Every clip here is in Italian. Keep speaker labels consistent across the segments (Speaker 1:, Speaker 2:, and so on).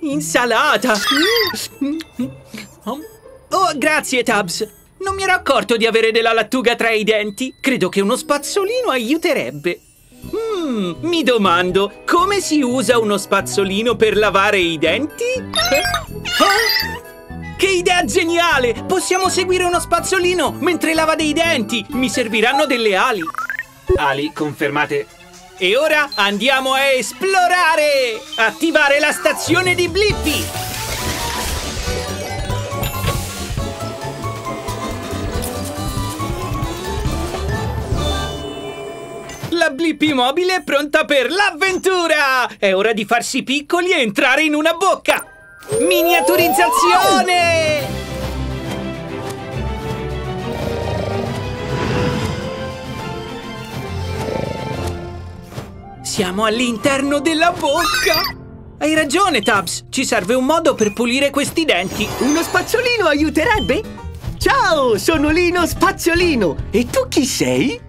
Speaker 1: Insalata! Oh, grazie, Tabs! Non mi ero accorto di avere della lattuga tra i denti. Credo che uno spazzolino aiuterebbe. Mm, mi domando, come si usa uno spazzolino per lavare i denti? Eh? Oh, che idea geniale! Possiamo seguire uno spazzolino mentre lava dei denti! Mi serviranno delle ali!
Speaker 2: Ali, confermate.
Speaker 1: E ora andiamo a esplorare! Attivare la stazione di Blippi! La Blippi mobile è pronta per l'avventura! È ora di farsi piccoli e entrare in una bocca! Miniaturizzazione! Siamo all'interno della bocca! Hai ragione, Tabs! Ci serve un modo per pulire questi denti!
Speaker 3: Uno spazzolino aiuterebbe? Ciao, sono Lino Spazzolino. E tu chi sei?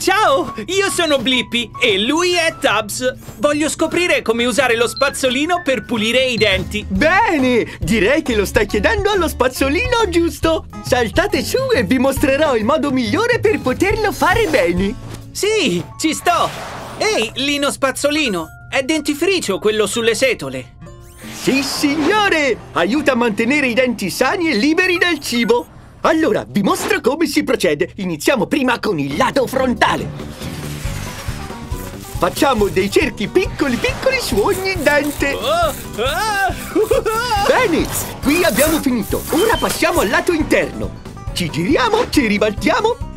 Speaker 1: Ciao, io sono Blippi e lui è Tabs. Voglio scoprire come usare lo spazzolino per pulire i denti.
Speaker 3: Bene, direi che lo stai chiedendo allo spazzolino giusto. Saltate su e vi mostrerò il modo migliore per poterlo fare bene.
Speaker 1: Sì, ci sto! Ehi, Lino Spazzolino, è dentifricio quello sulle setole.
Speaker 3: Sì, signore! Aiuta a mantenere i denti sani e liberi dal cibo. Allora, vi mostro come si procede. Iniziamo prima con il lato frontale. Facciamo dei cerchi piccoli piccoli su ogni dente. Bene, qui abbiamo finito. Ora passiamo al lato interno. Ci giriamo, ci ribaltiamo.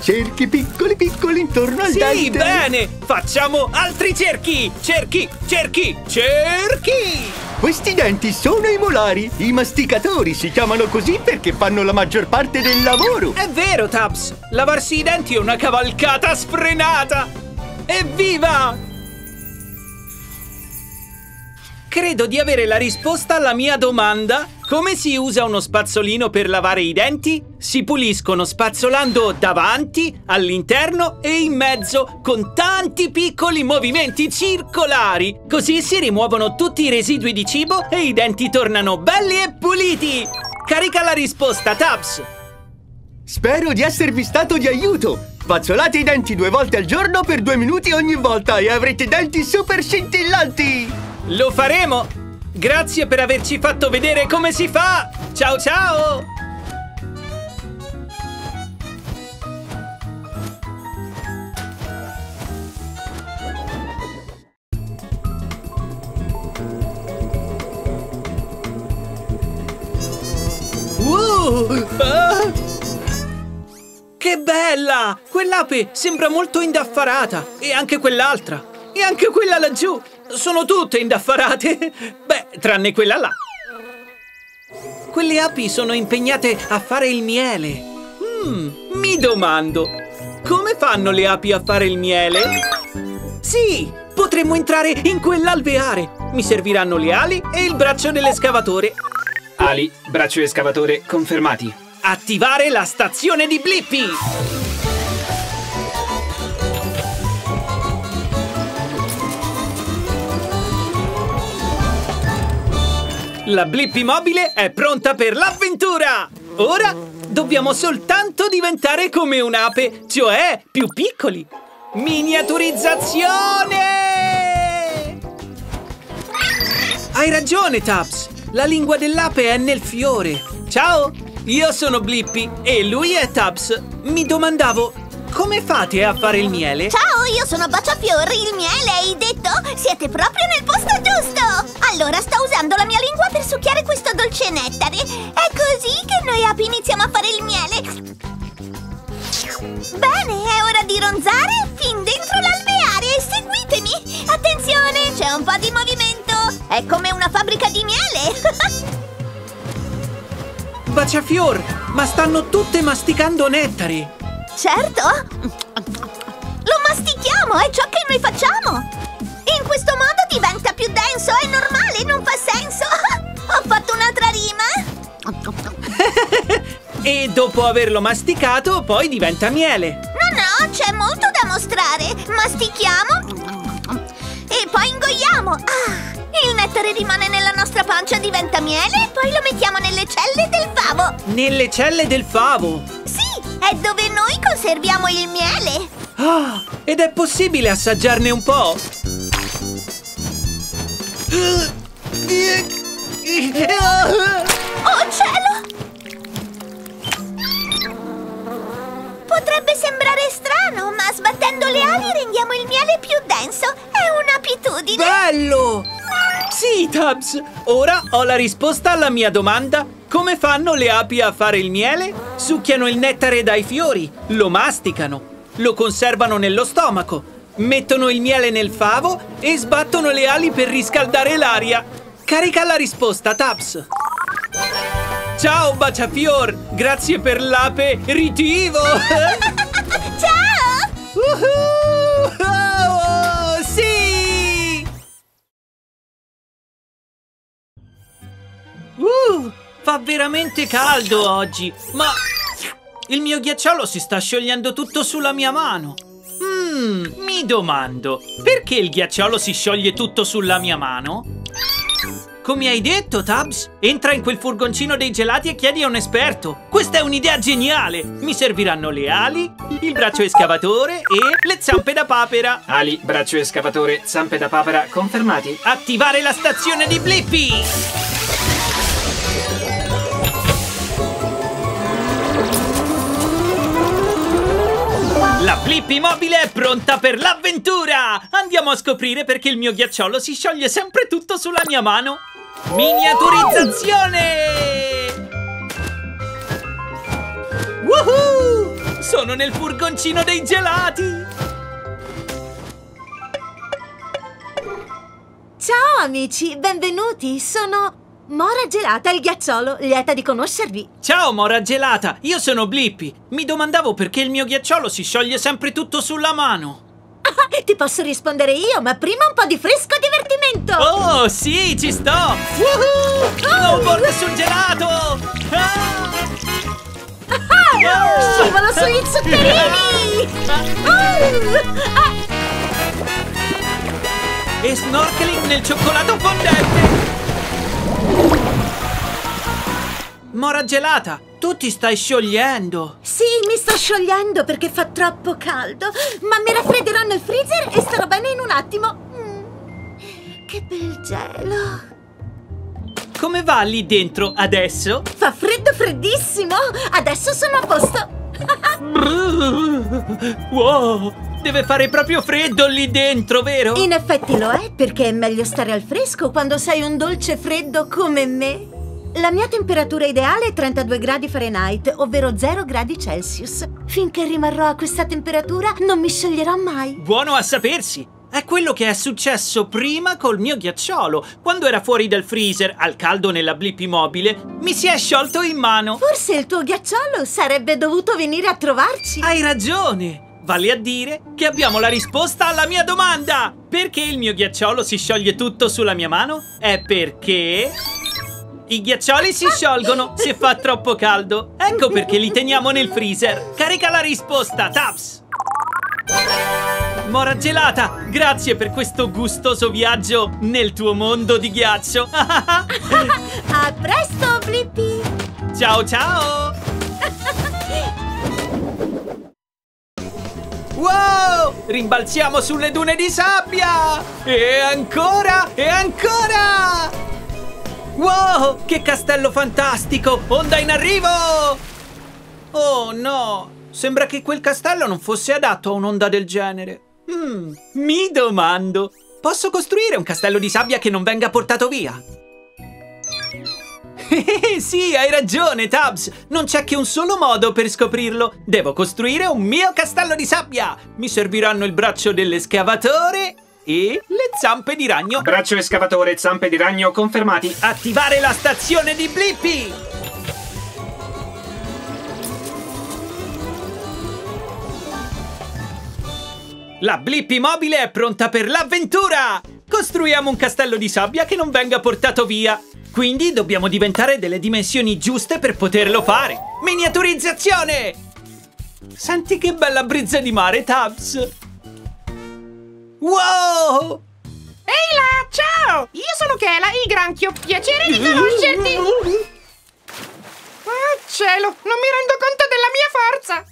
Speaker 3: Cerchi piccoli piccoli intorno al
Speaker 1: Sì,
Speaker 3: dente.
Speaker 1: bene! Facciamo altri cerchi! Cerchi, cerchi, cerchi!
Speaker 3: Questi denti sono i molari. I masticatori si chiamano così perché fanno la maggior parte del lavoro.
Speaker 1: È vero, Tabs! Lavarsi i denti è una cavalcata sfrenata! Evviva! Credo di avere la risposta alla mia domanda. Come si usa uno spazzolino per lavare i denti? Si puliscono spazzolando davanti, all'interno e in mezzo, con tanti piccoli movimenti circolari. Così si rimuovono tutti i residui di cibo e i denti tornano belli e puliti. Carica la risposta, Tabs!
Speaker 3: Spero di esservi stato di aiuto. Spazzolate i denti due volte al giorno per due minuti ogni volta e avrete denti super scintillanti.
Speaker 1: Lo faremo! Grazie per averci fatto vedere come si fa! Ciao ciao! Uh, ah! Che bella! Quell'ape sembra molto indaffarata! E anche quell'altra! E anche quella laggiù! Sono tutte indaffarate! Beh, tranne quella là! Quelle api sono impegnate a fare il miele! Hmm, mi domando, come fanno le api a fare il miele? Sì, potremmo entrare in quell'alveare! Mi serviranno le ali e il braccio dell'escavatore!
Speaker 2: Ali, braccio escavatore, confermati.
Speaker 1: Attivare la stazione di Blippi! La Blippi mobile è pronta per l'avventura! Ora dobbiamo soltanto diventare come un'ape, cioè più piccoli! Miniaturizzazione! Hai ragione, Tabs! La lingua dell'ape è nel fiore! Ciao! Io sono Blippi e lui è Tabs. Mi domandavo, come fate a fare il miele?
Speaker 4: Ciao, io sono Baciafiori, il miele, hai detto? Siete proprio nel posto giusto! Allora sto usando la mia lingua per succhiare questo dolce nettare. È così che noi api iniziamo a fare il miele. Bene, è ora di ronzare fin dentro l'alveare. Seguitemi! Attenzione, c'è un po' di movimento. È come una fabbrica di miele.
Speaker 1: Baciafior, ma stanno tutte masticando nettare!
Speaker 4: Certo! Lo mastichiamo, è ciò che noi facciamo! In questo modo diventa più denso, è normale, non fa senso! Ho fatto un'altra rima!
Speaker 1: E dopo averlo masticato, poi diventa miele.
Speaker 4: No, no, c'è molto da mostrare. Mastichiamo e poi ingoiamo. Ah, il nettare rimane nella nostra pancia, diventa miele e poi lo mettiamo nelle celle del favo.
Speaker 1: Nelle celle del favo.
Speaker 4: È dove noi conserviamo il miele.
Speaker 1: Ah, ed è possibile assaggiarne un po'?
Speaker 4: Oh cielo! Potrebbe sembrare strano, ma sbattendo le ali rendiamo il miele più denso. È un'abitudine.
Speaker 1: Bello! Sì, Tabs! Ora ho la risposta alla mia domanda. Come fanno le api a fare il miele? Succhiano il nettare dai fiori, lo masticano, lo conservano nello stomaco, mettono il miele nel favo e sbattono le ali per riscaldare l'aria. Carica la risposta, Tabs! Ciao, Baciafior! Grazie per l'ape ritivo!
Speaker 4: Ciao!
Speaker 1: Woohoo! Fa veramente caldo oggi, ma il mio ghiacciolo si sta sciogliendo tutto sulla mia mano. Mmm, mi domando, perché il ghiacciolo si scioglie tutto sulla mia mano? Come hai detto, Tabs? Entra in quel furgoncino dei gelati e chiedi a un esperto. Questa è un'idea geniale! Mi serviranno le ali, il braccio escavatore e le zampe da papera.
Speaker 2: Ali, braccio escavatore, zampe da papera, confermati.
Speaker 1: Attivare la stazione di Blippi! La Blippi mobile è pronta per l'avventura! Andiamo a scoprire perché il mio ghiacciolo si scioglie sempre tutto sulla mia mano. Miniaturizzazione! Woohoo! Sono nel furgoncino dei gelati!
Speaker 5: Ciao amici, benvenuti. Sono Mora Gelata, il ghiacciolo, lieta di conoscervi.
Speaker 1: Ciao Mora Gelata, io sono Blippi. Mi domandavo perché il mio ghiacciolo si scioglie sempre tutto sulla mano.
Speaker 5: Ah, ti posso rispondere io, ma prima un po' di fresco divertimento.
Speaker 1: Oh, sì, ci sto! Woohoo! Snowboard sul gelato! Ah!
Speaker 5: Ah, scivolo sugli zuccherini! Oh, ah,
Speaker 1: E snorkeling nel cioccolato fondente! Mora Gelata, tu ti stai sciogliendo!
Speaker 5: sì, mi sto sciogliendo perché fa troppo caldo, ma mi raffredderò nel freezer e starò bene in un attimo. Mm, che bel gelo.
Speaker 1: Come va lì dentro adesso?
Speaker 5: Fa freddo freddissimo. Adesso sono a posto.
Speaker 1: Wow! Deve fare proprio freddo lì dentro, vero?
Speaker 5: In effetti lo è, perché è meglio stare al fresco quando sei un dolce freddo come me. La mia temperatura ideale è 32 gradi Fahrenheit, ovvero 0 gradi Celsius. Finché rimarrò a questa temperatura non mi scioglierò mai.
Speaker 1: Buono a sapersi! È quello che è successo prima col mio ghiacciolo. Quando era fuori dal freezer, al caldo nella Blippi mobile, mi si è sciolto in mano.
Speaker 5: Forse il tuo ghiacciolo sarebbe dovuto venire a trovarci.
Speaker 1: Hai ragione! Vale a dire che abbiamo la risposta alla mia domanda! Perché il mio ghiacciolo si scioglie tutto sulla mia mano? È perché... I ghiaccioli si sciolgono se fa troppo caldo. Ecco perché li teniamo nel freezer. Carica la risposta, Taps! Mora gelata, grazie per questo gustoso viaggio nel tuo mondo di ghiaccio.
Speaker 5: A presto, Blippi!
Speaker 1: ciao ciao! Wow! Rimbalziamo sulle dune di sabbia! E ancora! E ancora! Wow! Che castello fantastico! Onda in arrivo! Oh no! Sembra che quel castello non fosse adatto a un'onda del genere. Hmm, mi domando, posso costruire un castello di sabbia che non venga portato via? Sì, hai ragione, Tabs! Non c'è che un solo modo per scoprirlo. Devo costruire un mio castello di sabbia! Mi serviranno il braccio dell'escavatore e le zampe di ragno.
Speaker 2: Braccio escavatore, zampe di ragno, confermati.
Speaker 1: Attivare la stazione di Blippi! La Blippi mobile è pronta per l'avventura! Costruiamo un castello di sabbia che non venga portato via. Quindi dobbiamo diventare delle dimensioni giuste per poterlo fare. Miniaturizzazione! Senti che bella brezza di mare, Tabs! Wow!
Speaker 6: Ehi là, ciao! Io sono Kela, il granchio. Piacere di conoscerti! Ah, cielo, non mi rendo conto della mia forza!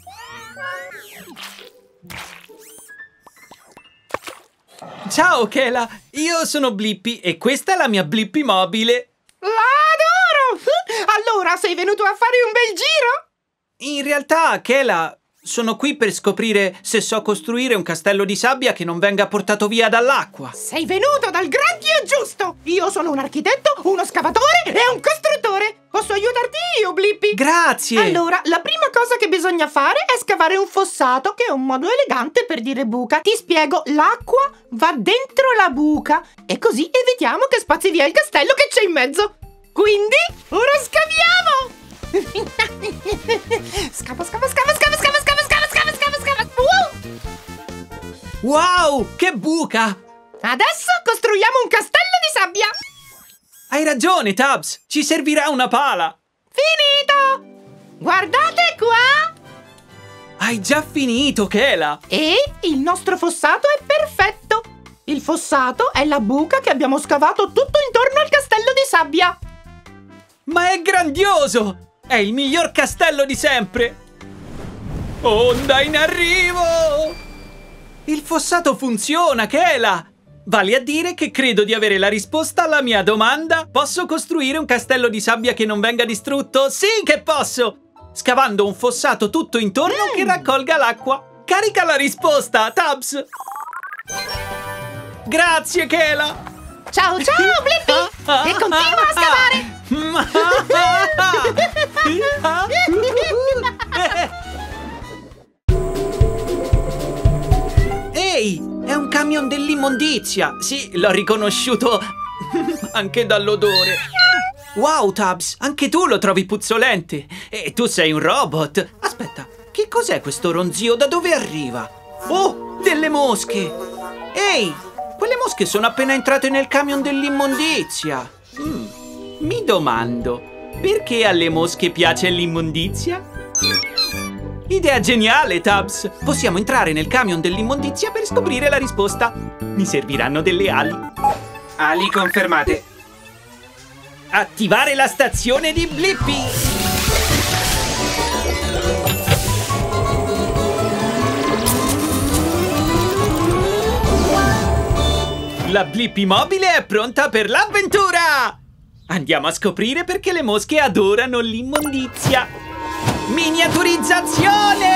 Speaker 1: Ciao, Kela! Io sono Blippi e questa è la mia Blippi mobile.
Speaker 6: La adoro! Allora, sei venuto a fare un bel giro?
Speaker 1: In realtà, Kela, sono qui per scoprire se so costruire un castello di sabbia che non venga portato via dall'acqua.
Speaker 6: Sei venuto dal granchio giusto! Io sono un architetto, uno scavatore e un costruttore! Posso aiutarti io, Blippi?
Speaker 1: Grazie!
Speaker 6: Allora, la prima cosa che bisogna fare è scavare un fossato, che è un modo elegante per dire buca. Ti spiego, l'acqua va dentro la buca e così evitiamo che spazzi via il castello che c'è in mezzo. Quindi, ora scaviamo! scava, scava, scava, scava, scava, scava!
Speaker 1: Wow, che buca!
Speaker 6: Adesso costruiamo un castello di sabbia.
Speaker 1: Hai ragione, Tabs! Ci servirà una pala!
Speaker 6: Finito! Guardate qua!
Speaker 1: Hai già finito, Kela!
Speaker 6: E il nostro fossato è perfetto! Il fossato è la buca che abbiamo scavato tutto intorno al castello di sabbia!
Speaker 1: Ma è grandioso! È il miglior castello di sempre! Onda in arrivo! Il fossato funziona, Kela! Vale a dire che credo di avere la risposta alla mia domanda. Posso costruire un castello di sabbia che non venga distrutto? Sì che posso! Scavando un fossato tutto intorno che raccolga l'acqua. Carica la risposta, Tabs! Grazie, Kela!
Speaker 6: Ciao ciao Blippi! E continua a scavare!
Speaker 1: camion dell'immondizia! Sì, l'ho riconosciuto anche dall'odore. Wow, Tabs, anche tu lo trovi puzzolente. E tu sei un robot. Aspetta, che cos'è questo ronzio? Da dove arriva? Oh, delle mosche! Ehi, quelle mosche sono appena entrate nel camion dell'immondizia. Mm, mi domando, perché alle mosche piace l'immondizia? Idea geniale, Tabs! Possiamo entrare nel camion dell'immondizia per scoprire la risposta. Mi serviranno delle ali.
Speaker 2: Ali confermate.
Speaker 1: Attivare la stazione di Blippi! La Blippi mobile è pronta per l'avventura! Andiamo a scoprire perché le mosche adorano l'immondizia! Miniaturizzazione!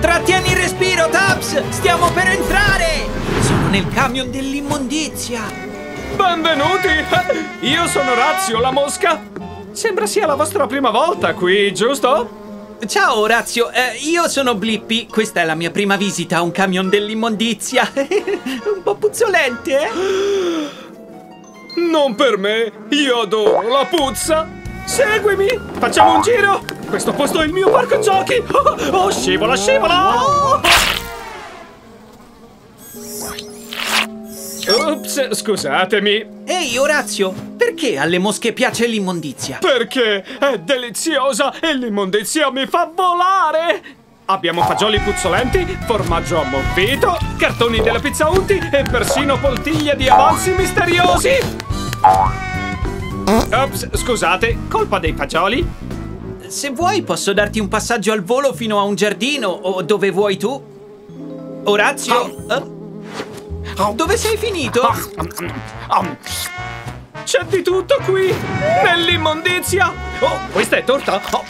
Speaker 1: Trattieni il respiro, Tabs! Stiamo per entrare! Sono nel camion dell'immondizia!
Speaker 7: Benvenuti! Io sono Razio, la mosca. Sembra sia la vostra prima volta qui, giusto?
Speaker 1: Ciao Orazio, eh, io sono Blippi. Questa è la mia prima visita a un camion dell'immondizia. un po' puzzolente, eh?
Speaker 7: Non per me, io adoro la puzza. Seguimi, facciamo un giro. Questo posto è il mio parco giochi. Oh, oh scivola, scivola. Ops, scusatemi.
Speaker 1: Ehi Orazio, perché alle mosche piace l'immondizia?
Speaker 7: Perché è deliziosa e l'immondizia mi fa volare! Abbiamo fagioli puzzolenti, formaggio ammorbito, cartoni della pizza unti e persino poltiglie di avanzi misteriosi! Ops, scusate, colpa dei fagioli?
Speaker 1: Se vuoi posso darti un passaggio al volo fino a un giardino o dove vuoi tu. Orazio? eh? Dove sei finito?
Speaker 7: C'è di tutto qui! Nell'immondizia! Oh, questa è torta? Oh.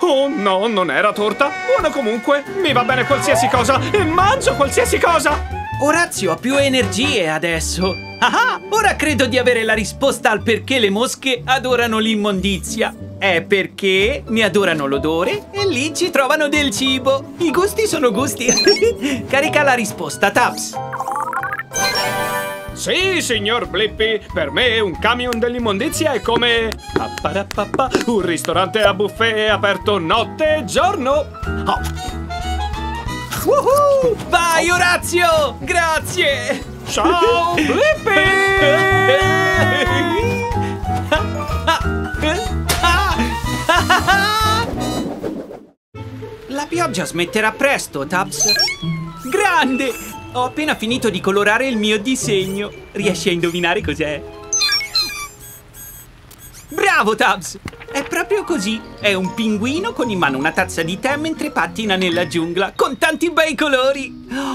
Speaker 7: oh no, non era torta! Buono comunque! Mi va bene qualsiasi cosa e mangio qualsiasi cosa!
Speaker 1: Orazio ha più energie adesso. Ah, ora credo di avere la risposta al perché le mosche adorano l'immondizia. È perché ne adorano l'odore e lì ci trovano del cibo. I gusti sono gusti. Carica la risposta, Taps.
Speaker 7: Sì, signor Blippi, per me un camion dell'immondizia è come... Un ristorante a buffet aperto notte e giorno! Oh.
Speaker 1: Vai, Orazio! Grazie!
Speaker 7: Ciao, Blippi!
Speaker 1: La pioggia smetterà presto, Tabs. Grande! Ho appena finito di colorare il mio disegno. Riesci a indovinare cos'è? Bravo, Tabs! È proprio così. È un pinguino con in mano una tazza di tè mentre pattina nella giungla, con tanti bei colori.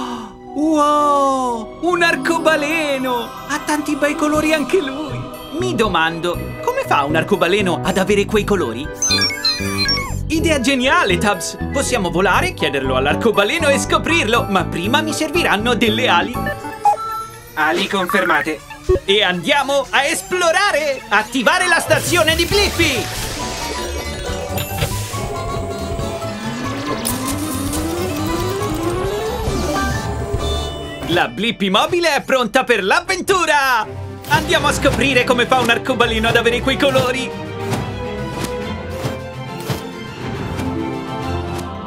Speaker 1: Wow! Un arcobaleno! Ha tanti bei colori anche lui. Mi domando, come fa un arcobaleno ad avere quei colori? Idea geniale, Tubbs! Possiamo volare, chiederlo all'arcobaleno e scoprirlo, ma prima mi serviranno delle ali.
Speaker 2: Ali confermate.
Speaker 1: E andiamo a esplorare! Attivare la stazione di Blippi! La Blippi mobile è pronta per l'avventura! Andiamo a scoprire come fa un arcobaleno ad avere quei colori!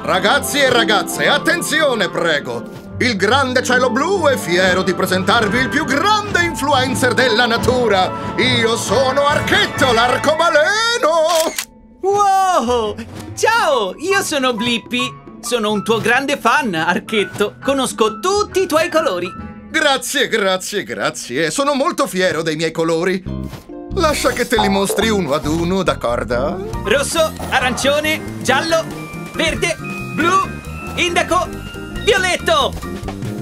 Speaker 8: Ragazzi e ragazze, attenzione prego! Il grande cielo blu è fiero di presentarvi il più grande influencer della natura! Io sono Archetto, l'arcobaleno!
Speaker 1: Wow! Ciao, io sono Blippi! Sono un tuo grande fan, Archetto! Conosco tutti i tuoi colori!
Speaker 8: Grazie, grazie, grazie. Sono molto fiero dei miei colori. Lascia che te li mostri uno ad uno, d'accordo?
Speaker 1: Rosso, arancione, giallo, verde, blu, indaco, violetto!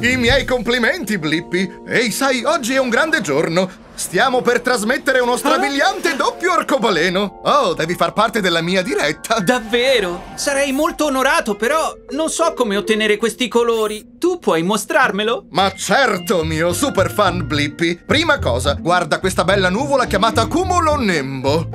Speaker 8: I miei complimenti, Blippi. Ehi, sai, oggi è un grande giorno. Stiamo per trasmettere uno strabiliante doppio arcobaleno. Oh, devi far parte della mia diretta.
Speaker 1: Davvero? Sarei molto onorato, però non so come ottenere questi colori. Tu puoi mostrarmelo?
Speaker 8: Ma certo, mio super fan Blippi. Prima cosa, guarda questa bella nuvola chiamata Cumulo Nembo.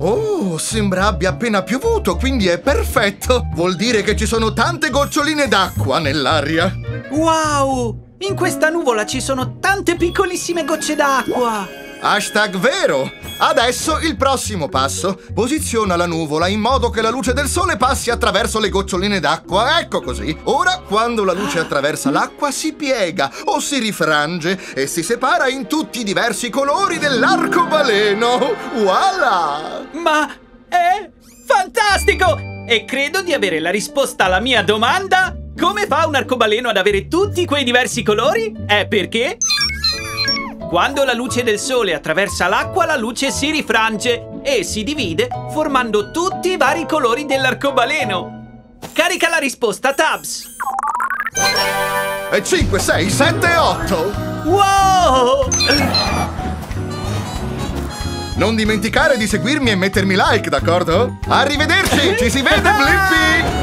Speaker 8: Oh, sembra abbia appena piovuto, quindi è perfetto. Vuol dire che ci sono tante goccioline d'acqua nell'aria.
Speaker 1: Wow! In questa nuvola ci sono tante piccolissime gocce d'acqua!
Speaker 8: Hashtag vero! Adesso il prossimo passo. Posiziona la nuvola in modo che la luce del sole passi attraverso le goccioline d'acqua. Ecco così. Ora, quando la luce attraversa l'acqua, si piega o si rifrange e si separa in tutti i diversi colori dell'arcobaleno. Voilà!
Speaker 1: Ma è fantastico! E credo di avere la risposta alla mia domanda. Come fa un arcobaleno ad avere tutti quei diversi colori? È perché... Quando la luce del sole attraversa l'acqua, la luce si rifrange e si divide formando tutti i vari colori dell'arcobaleno. Carica la risposta, Tabs!
Speaker 8: E 5, 6, 7, 8!
Speaker 1: Wow!
Speaker 8: Non dimenticare di seguirmi e mettermi like, d'accordo? Arrivederci! Ci si vede, Blippi!